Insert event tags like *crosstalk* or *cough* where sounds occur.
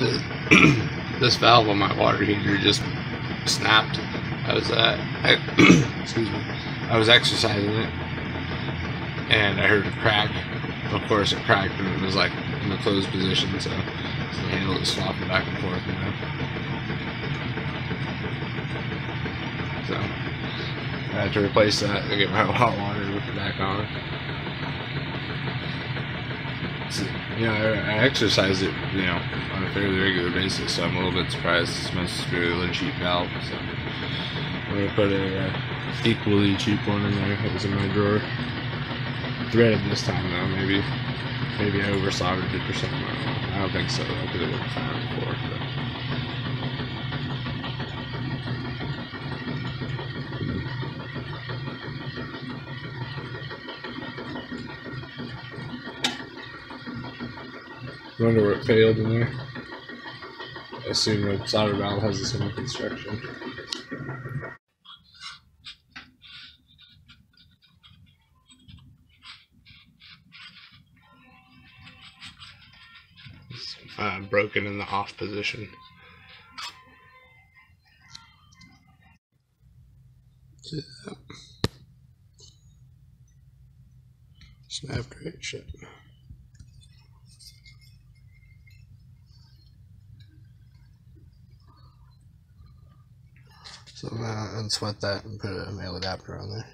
*clears throat* this valve on my water heater just snapped. I was uh, I, *clears throat* excuse me, I was exercising it, and I heard a crack. Of course, it cracked, and it was like in the closed position, so, so the handle was flopping back and forth. You know. So I had to replace that to get my *laughs* hot water and back on. Know, I, I exercise it, you know, on a fairly regular basis, so I'm a little bit surprised it's to a really cheap valve. So I'm gonna put a uh, equally cheap one in there. It was in my drawer. Threaded this time though, maybe maybe I over soldered it or something. I don't. I don't think so because it worked fine before. But. Wonder where it failed in there. I assume the solder valve has the same construction. It's, uh, broken in the off position. Snapped right shut. So uh, I'm gonna unsweat that and put a male adapter on there.